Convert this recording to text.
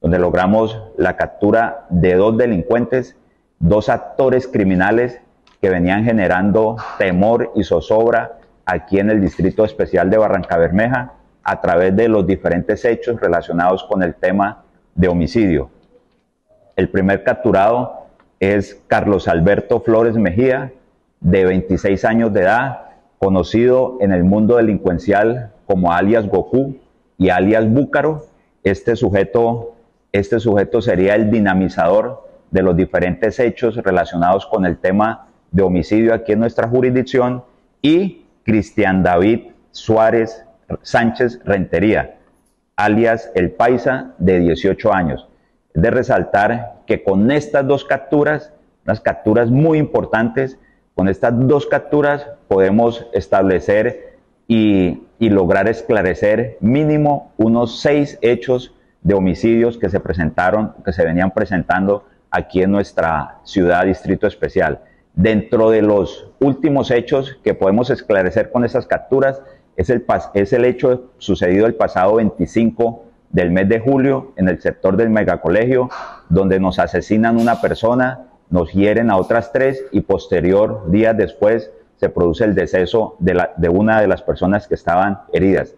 donde logramos la captura de dos delincuentes, dos actores criminales que venían generando temor y zozobra aquí en el Distrito Especial de Barranca Bermeja a través de los diferentes hechos relacionados con el tema de homicidio. El primer capturado es Carlos Alberto Flores Mejía, de 26 años de edad, conocido en el mundo delincuencial como alias Goku y alias Búcaro. Este sujeto, este sujeto sería el dinamizador de los diferentes hechos relacionados con el tema de homicidio aquí en nuestra jurisdicción y Cristian David Suárez Sánchez Rentería, alias El Paisa, de 18 años. Es de resaltar que con estas dos capturas, unas capturas muy importantes, con estas dos capturas podemos establecer y, y, lograr esclarecer mínimo unos seis hechos de homicidios que se presentaron, que se venían presentando aquí en nuestra ciudad distrito especial. Dentro de los últimos hechos que podemos esclarecer con esas capturas es el, es el hecho sucedido el pasado 25 del mes de julio en el sector del megacolegio, donde nos asesinan una persona, nos hieren a otras tres y posterior, días después, se produce el deceso de, de una de las personas que estaban heridas.